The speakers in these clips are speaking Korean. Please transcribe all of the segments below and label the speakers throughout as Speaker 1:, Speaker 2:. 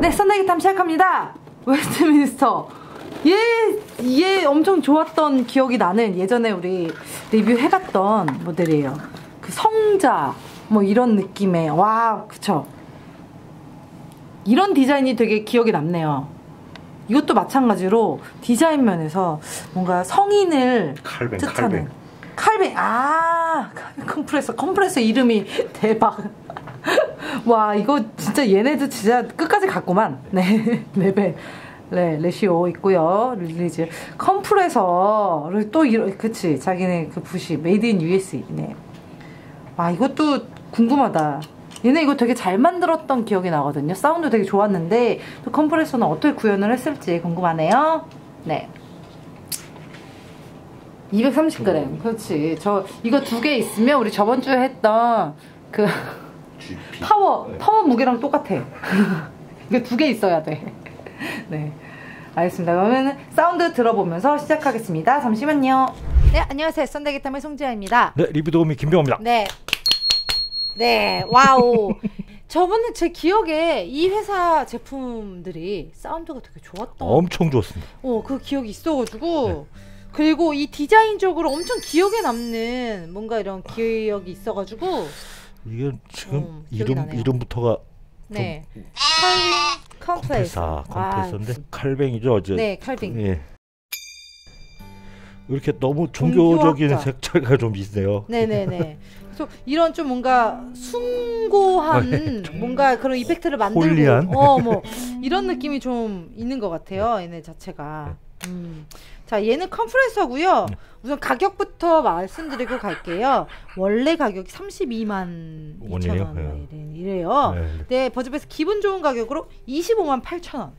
Speaker 1: 네, 썬데이 탐 시작합니다. 웨스트민스터. 얘, 얘 엄청 좋았던 기억이 나는 예전에 우리 리뷰해봤던 모델이에요. 그 성자, 뭐 이런 느낌의, 와, 그쵸. 이런 디자인이 되게 기억에 남네요. 이것도 마찬가지로 디자인 면에서 뭔가 성인을
Speaker 2: 칼뱅,
Speaker 1: 뜻하는
Speaker 2: 칼뱅.
Speaker 1: 칼뱅 아 컴프레서 컴프레서 이름이 대박 와 이거 진짜 얘네도 진짜 끝까지 갔구만. 네 레벨 네 ratio 있고요. release 컴프레서를 또 이런 그치 자기네 그 붓이 made in US네. 와 이것도 궁금하다. 얘네 이거 되게 잘 만들었던 기억이 나거든요. 사운드 되게 좋았는데 또 컴프레서는 어떻게 구현을 했을지 궁금하네요. 네. 230g. 그렇지. 저 이거 두 개 있으면 우리 저번 주에 했던 그
Speaker 2: GP.
Speaker 1: 파워
Speaker 2: 네.
Speaker 1: 파워 무게랑 똑같아. 이거 두개 있어야 돼. 네. 알겠습니다. 그러면 사운드 들어보면서 시작하겠습니다. 잠시만요. 네, 안녕하세요. 썬데이 기타의 송지아입니다.
Speaker 2: 네, 리뷰 도우미 김병호입니다.
Speaker 1: 네. 네, wow. 저번에 제 기억에 이 회사 제품들이 사운드가 되게 좋았던
Speaker 2: 엄청 좋습니다.
Speaker 1: 어, 그 기억이 있어가지고.
Speaker 2: 네.
Speaker 1: 그리고 이 디자인적으로 엄청 기억에 남는 뭔가 이런 기억이 있어가지고.
Speaker 2: 이게 지금
Speaker 1: 음,
Speaker 2: 이름
Speaker 1: 나네요.
Speaker 2: 이름부터가
Speaker 1: 네. 컴프레서.
Speaker 2: 컴프레서인데 칼뱅이죠, 이제.
Speaker 1: 네, 칼빙.
Speaker 2: 예. 이렇게 너무 종교적인
Speaker 1: 종교학자.
Speaker 2: 색채가 좀 있네요.
Speaker 1: 네네네. 그래서 이런 좀 뭔가 숭고한 뭔가 그런 이펙트를 만들고,
Speaker 2: 네. 홀리한?
Speaker 1: 어, 뭐 이런 느낌이 좀 있는 것 같아요. 얘네 자체가. 음. 자, 얘는 컴프레서고요.
Speaker 2: 네.
Speaker 1: 우선 가격부터 말씀드리고 갈게요. 원래 가격이 32만 2천
Speaker 2: 원이에요?
Speaker 1: 원 이래요.
Speaker 2: 네.
Speaker 1: 네, 버즈베이스 기분 좋은 가격으로 25만 8천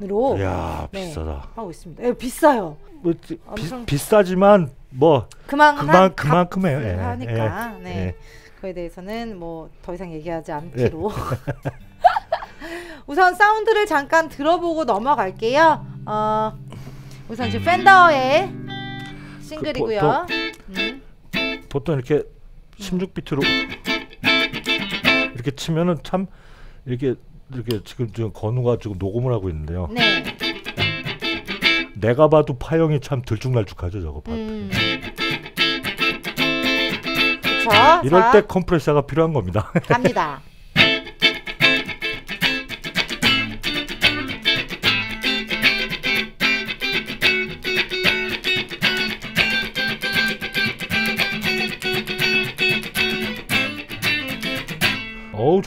Speaker 1: 원으로
Speaker 2: 이야,
Speaker 1: 네.
Speaker 2: 비싸다.
Speaker 1: 하고 있습니다. 예, 비싸요.
Speaker 2: 뭐, 비,
Speaker 1: 엄청-
Speaker 2: 비싸지만 뭐
Speaker 1: 그만한
Speaker 2: 그만 그만큼해요. 예,
Speaker 1: 하니까
Speaker 2: 예,
Speaker 1: 네.
Speaker 2: 예.
Speaker 1: 그에 대해서는 뭐 더 이상 얘기하지 않기로 우선 사운드를 잠깐 들어보고 넘어갈게요. 어, 우선 지금 팬더의 싱글이고요. 음.
Speaker 2: 보통 이렇게 16비트로 이렇게 치면은 참 이렇게 이렇게 지금 지금 건우가 지금 녹음을 하고 있는데요.
Speaker 1: 네.
Speaker 2: 내가 봐도 파형이 참 들쭉날쭉하죠, 저거 봐.
Speaker 1: 음. 그쵸.
Speaker 2: 이럴
Speaker 1: 자,
Speaker 2: 때 컴프레서가 필요한 겁니다.
Speaker 1: 갑니다.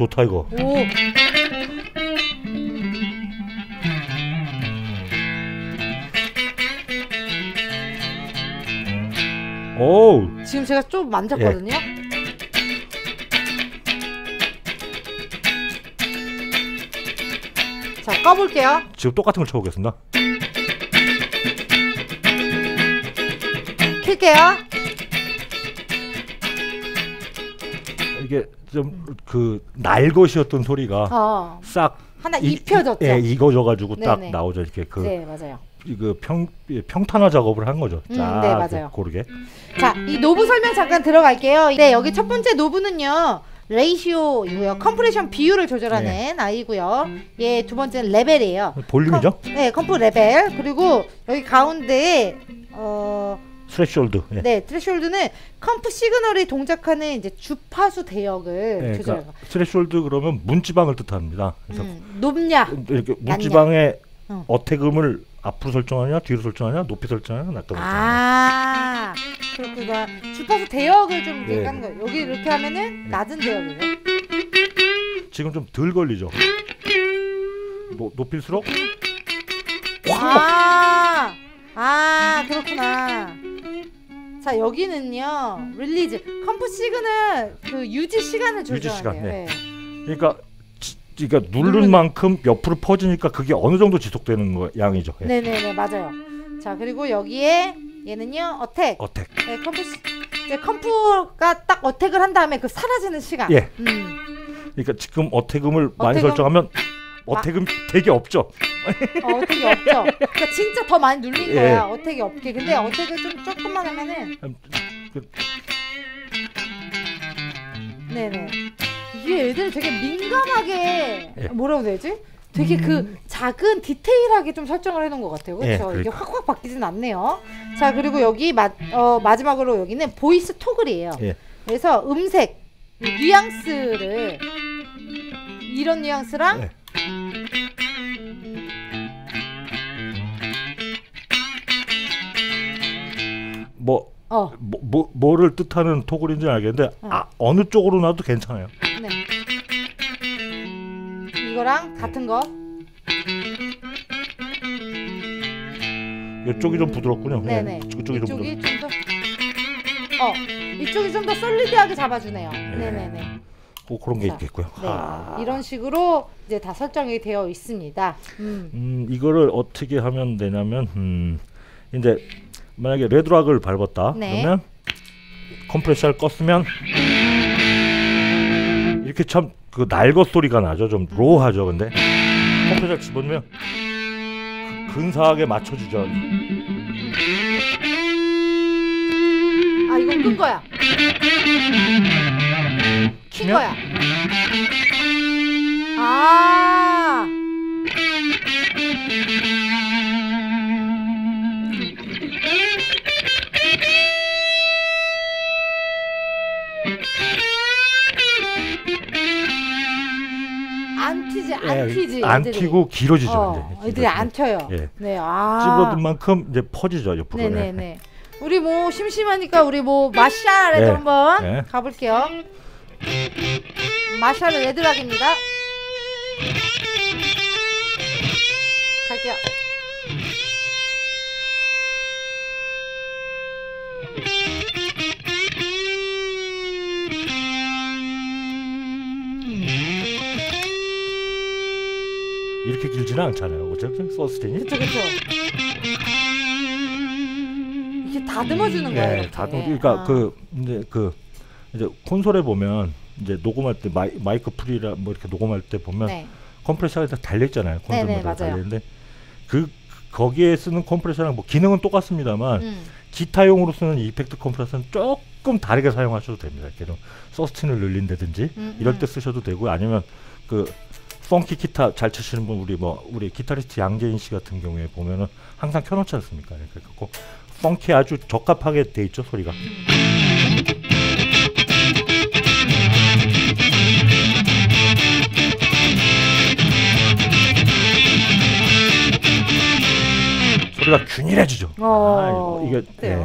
Speaker 2: 좋다 이거.
Speaker 1: 오.
Speaker 2: 어우
Speaker 1: 지금 제가 좀 만졌거든요.
Speaker 2: 예.
Speaker 1: 자, 꺼볼게요.
Speaker 2: 지금 똑같은 걸 쳐보겠습니다.
Speaker 1: 킬게요.
Speaker 2: 이게 좀 그 날것이었던 소리가
Speaker 1: 어.
Speaker 2: 싹
Speaker 1: 하나
Speaker 2: 이-
Speaker 1: 입혀졌죠.
Speaker 2: 예, 익어져가지고 딱
Speaker 1: 네네.
Speaker 2: 나오죠. 이렇게 그
Speaker 1: 네, 맞아요.
Speaker 2: 이거 평 예, 평탄화 작업을 한 거죠.
Speaker 1: 음,
Speaker 2: 쫙
Speaker 1: 네, 맞아요.
Speaker 2: 고르게.
Speaker 1: 자, 이 knob 설명 잠깐 들어갈게요. 네, 여기 첫 번째 knob는요. 레이시오이고요. compression 비율을 조절하는
Speaker 2: 네.
Speaker 1: 아이고요. 얘두 번째는 레벨이에요.
Speaker 2: 볼륨이죠?
Speaker 1: comp, 네, comp 레벨. 그리고 여기 가운데에 어,
Speaker 2: threshold. 예.
Speaker 1: 네, threshold는 comp signal이 동작하는 이제 주파수 대역을
Speaker 2: 예,
Speaker 1: 조절해요.
Speaker 2: 그러니까 threshold 그러면 문지방을 뜻합니다. 그래서
Speaker 1: 음, 높냐?
Speaker 2: 이렇게 문지방의
Speaker 1: 어.
Speaker 2: attack음을 앞으로 설정하냐, 뒤로 설정하냐, 높이 설정하냐, 낮게 설정하냐.
Speaker 1: 아, 그렇구나. 주파수 대역을 좀 이렇게
Speaker 2: 예.
Speaker 1: 하는 거예요. 여기 이렇게 하면은 낮은 대역이에요.
Speaker 2: 지금 좀 덜 걸리죠. 노, 높일수록
Speaker 1: 아, 아, 그렇구나. 자, 여기는요, release. comp signal, 그 유지 시간을
Speaker 2: 유지
Speaker 1: 조절하네요.
Speaker 2: 시간, 네.
Speaker 1: 네.
Speaker 2: 그러니까 지- 그러니까 누른 만큼 옆으로 퍼지니까 그게 어느 정도 지속되는 거 양이죠. 예.
Speaker 1: 네네네, 맞아요. 자, 그리고 여기에 얘는요,
Speaker 2: attack. Attack.
Speaker 1: 네, comp, 시, 이제 comp가 딱 attack을 한 다음에 그 사라지는 시간.
Speaker 2: 예.
Speaker 1: 음.
Speaker 2: 그러니까 지금 attack음을 많이
Speaker 1: attack음-
Speaker 2: 설정하면 attack음 되게 없죠.
Speaker 1: 어, attack이 없죠. 그러니까 진짜 더 많이 눌린
Speaker 2: 예.
Speaker 1: 거야. attack이 없게. 근데 attack을 좀 조금만 하면은
Speaker 2: 음, 그-
Speaker 1: 네네. 이게 애들 되게 민감하게
Speaker 2: 예.
Speaker 1: 뭐라고 해야 되지? 되게 그 작은 디테일하게 좀 설정을 해놓은 것 같아요.
Speaker 2: 예,
Speaker 1: 그렇죠? 이게
Speaker 2: 그러니까.
Speaker 1: 확확 바뀌진 않네요. 자 그리고 여기 마, 어, 마지막으로 여기는 voice toggle이에요.
Speaker 2: 예.
Speaker 1: 그래서 음색 뉘앙스를 이런 뉘앙스랑
Speaker 2: 뭐,
Speaker 1: 어,
Speaker 2: 뭐, 뭐 뭐를 뜻하는 토글인지 알겠는데 아, 어느 쪽으로 놔도 괜찮아요.
Speaker 1: 네. 이거랑 같은 거.
Speaker 2: 이쪽이 좀 부드럽군요. 예,
Speaker 1: 네네.
Speaker 2: 이쪽이 좀 부드럽.
Speaker 1: 좀 더. 어, 이쪽이 좀 더 솔리드하게 잡아주네요. 네 네네.
Speaker 2: 뭐 그런 게
Speaker 1: 자,
Speaker 2: 있겠고요.
Speaker 1: 네,
Speaker 2: 아,
Speaker 1: 이런 식으로 이제 다 설정이 되어 있습니다. 음,
Speaker 2: 음, 이거를 어떻게 하면 되냐면 음, 이제 만약에 레드락을 밟았다
Speaker 1: 네.
Speaker 2: 그러면 컴프레셔를 껐으면 이렇게 참 그 날것 소리가 나죠. 좀 raw하죠. 근데 컴프레셔 집어넣으면 그 근사하게 맞춰주죠.
Speaker 1: 아 이건 끈 거야. 킨 거야. 아. 튀지, 안
Speaker 2: 예,
Speaker 1: 튀지.
Speaker 2: 안
Speaker 1: 애들이.
Speaker 2: 튀고 길어지죠.
Speaker 1: 어,
Speaker 2: 이제.
Speaker 1: 애들이 안 튀어요.
Speaker 2: 예.
Speaker 1: 네, 아.
Speaker 2: 찝어둔 만큼 이제 퍼지죠 옆으로.
Speaker 1: 네네네. 우리 뭐 심심하니까 우리 뭐 마샬에도
Speaker 2: 네.
Speaker 1: 한번
Speaker 2: 네.
Speaker 1: 가볼게요. 마샬 레드락입니다.
Speaker 2: 이렇게 길지는 않잖아요. 그죠? sustain이.
Speaker 1: 그쵸 그쵸. 이게 다듬어주는 거예요.
Speaker 2: 예,
Speaker 1: 이렇게.
Speaker 2: 다듬. 그러니까
Speaker 1: 아.
Speaker 2: 그 이제 그 이제 콘솔에 보면 이제 녹음할 때 마이, 마이크 pre라 뭐 이렇게 녹음할 때 보면
Speaker 1: 네.
Speaker 2: 컴프레셔가 다 달려 있잖아요. 콘솔마다
Speaker 1: 맞아요.
Speaker 2: 달려 있는데 그 거기에 쓰는 컴프레셔랑 뭐 기능은 똑같습니다만
Speaker 1: 음.
Speaker 2: 기타용으로 쓰는 effect 컴프레서는 조금 다르게 사용하셔도 됩니다. 이렇게 좀 sustain을 늘린다든지
Speaker 1: 음,
Speaker 2: 이럴
Speaker 1: 음.
Speaker 2: 때 쓰셔도 되고 아니면 그 펑키 기타 잘 치시는 분 우리 뭐 우리 기타리스트 양재인 씨 같은 경우에 보면은 항상 켜놓지 않습니까? 그러니까 그 펑키 아주 적합하게 돼 있죠 소리가. 소리가 균일해지죠.
Speaker 1: 어,
Speaker 2: 아, 이게 예.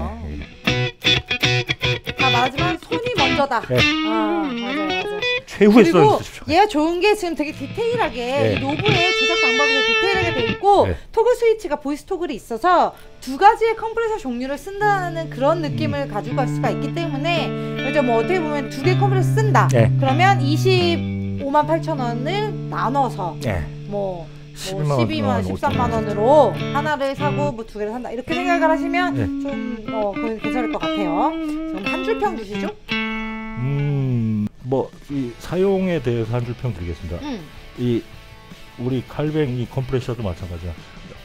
Speaker 1: 다 말하지만 손이 먼저다.
Speaker 2: 예.
Speaker 1: 아 맞아요 맞아요.
Speaker 2: 최후의
Speaker 1: 그리고. 얘가 좋은 게 지금 되게 디테일하게
Speaker 2: 네.
Speaker 1: 이 knob의 조작 방법이 디테일하게 돼 있고
Speaker 2: 네.
Speaker 1: toggle 스위치가 voice toggle이 있어서 두 가지의 컴프레서 종류를 쓴다는 그런 느낌을 가지고 갈 수가 있기 때문에 이제 뭐 어떻게 보면 두 개 컴프레서 쓴다.
Speaker 2: 네.
Speaker 1: 그러면 25만 8천 원을 나눠서
Speaker 2: 예.
Speaker 1: 뭐, 뭐
Speaker 2: 12만 원,
Speaker 1: 12만 원, 13만 원으로 하나를 사고 뭐 두 개를 산다 이렇게 생각을 하시면
Speaker 2: 네.
Speaker 1: 좀 어, 그 괜찮을 것 같아요. 그럼 한 줄 평 주시죠?
Speaker 2: 음, 뭐 이 사용에 대해서 한 줄 평 드리겠습니다.
Speaker 1: 음.
Speaker 2: 이 우리 칼뱅 이 컴프레셔도 마찬가지야.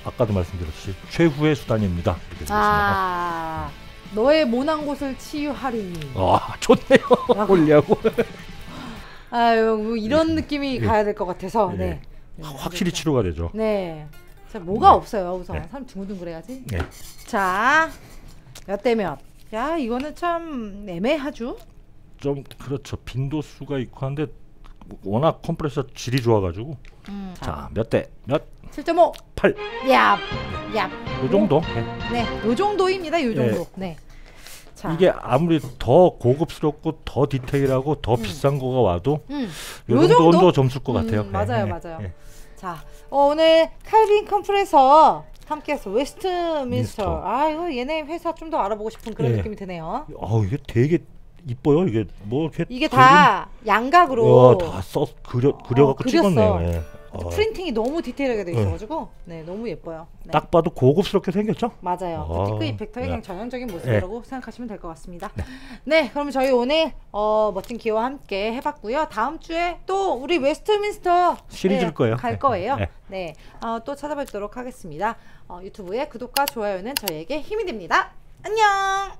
Speaker 2: 아까도 말씀드렸듯이 최후의 수단입니다. 이렇게 되겠습니다.
Speaker 1: 아 너의 모난 곳을 치유하리니.
Speaker 2: 아, 좋네요. 올리하고
Speaker 1: 아유 뭐 이런
Speaker 2: 네.
Speaker 1: 느낌이
Speaker 2: 네.
Speaker 1: 가야 될 것 같아서. 네.
Speaker 2: 네.
Speaker 1: 네,
Speaker 2: 확실히. 치료가 되죠.
Speaker 1: 네. 자 뭐가
Speaker 2: 네.
Speaker 1: 없어요 우선
Speaker 2: 네.
Speaker 1: 사람 둥글둥글해야지.
Speaker 2: 네.
Speaker 1: 자 몇 대 몇. 야 이거는 참 애매하죠.
Speaker 2: 좀 그렇죠. 빈도수가 있고 한데 워낙 컴프레셔 질이 좋아가지고
Speaker 1: 음.
Speaker 2: 자몇 대 몇?
Speaker 1: 7.5.
Speaker 2: 8.
Speaker 1: 야, 야.
Speaker 2: 요 정도. 네.
Speaker 1: 네, 요 정도입니다. 요 정도. 네. 자,
Speaker 2: 이게 아무리 더 고급스럽고 더 디테일하고 더
Speaker 1: 음.
Speaker 2: 비싼 거가 와도
Speaker 1: 음.
Speaker 2: 요
Speaker 1: 요
Speaker 2: 정도,
Speaker 1: 정도?
Speaker 2: 점수일 것
Speaker 1: 음,
Speaker 2: 같아요.
Speaker 1: 맞아요,
Speaker 2: 네,
Speaker 1: 맞아요.
Speaker 2: 네.
Speaker 1: 자, 어, 오늘 칼빈 컴프레서 함께해서 웨스트민스터.
Speaker 2: 민스터.
Speaker 1: 아, 이거 얘네 회사 좀 더 알아보고 싶은 그런
Speaker 2: 예.
Speaker 1: 느낌이 드네요.
Speaker 2: 어 이게 되게 이뻐요. 이게 뭐 이렇게
Speaker 1: 이게 다 양각으로
Speaker 2: 와, 다써 그려 그려갖고
Speaker 1: 어, 그렸어.
Speaker 2: 찍었네요. 예. 어,
Speaker 1: printing이 너무 디테일하게 돼
Speaker 2: 네.
Speaker 1: 있어가지고 네, 너무 예뻐요. 네.
Speaker 2: 딱 봐도 고급스럽게 생겼죠?
Speaker 1: 맞아요.
Speaker 2: 아,
Speaker 1: 부티크 effector의
Speaker 2: 네.
Speaker 1: 그냥 전형적인 모습이라고 생각하시면 될 것 같습니다. 네.
Speaker 2: 네.
Speaker 1: 그럼 저희 오늘 어, 멋진 기호와 함께 해봤고요. 다음 주에 또 우리 웨스트민스터
Speaker 2: 시리즈일
Speaker 1: 네,
Speaker 2: 거예요.
Speaker 1: 갈
Speaker 2: 네.
Speaker 1: 거예요.
Speaker 2: 네.
Speaker 1: 네, 어, 또 찾아뵙도록 하겠습니다. 어, 유튜브에 구독과 좋아요는 저희에게 힘이 됩니다. 안녕.